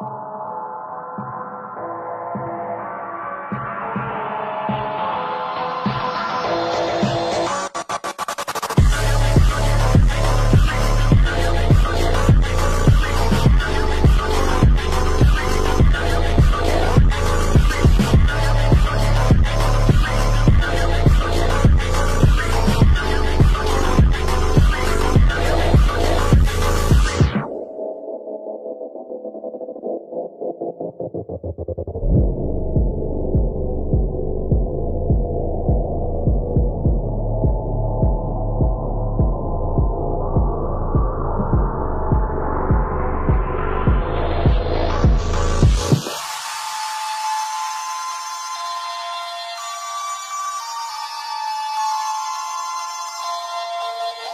you